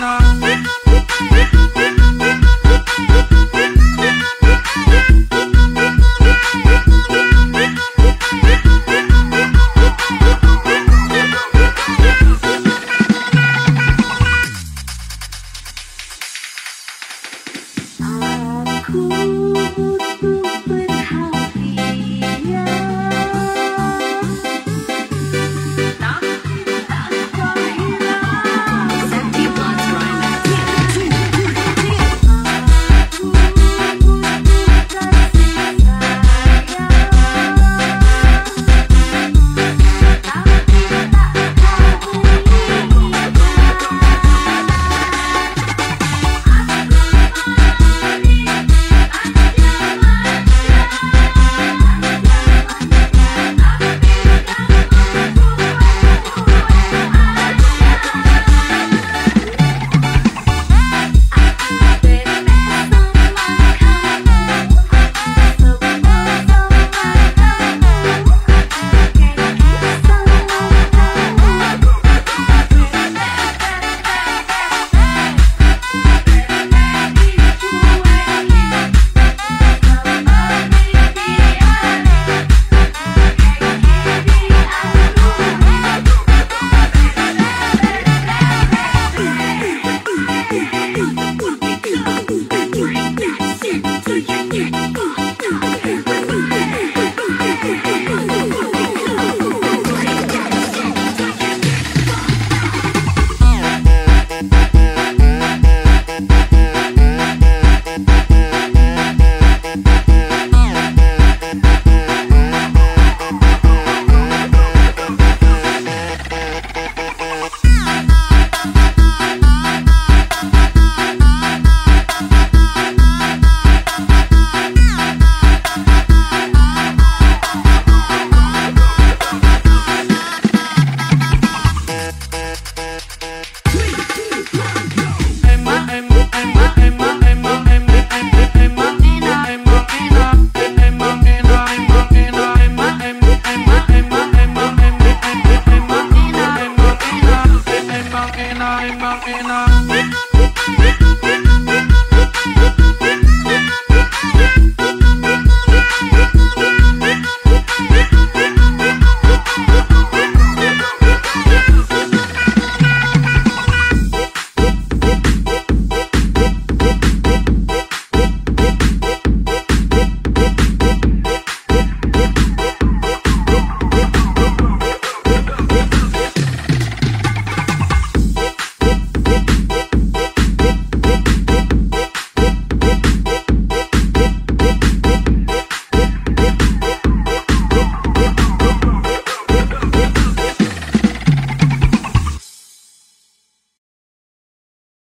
now. Pena.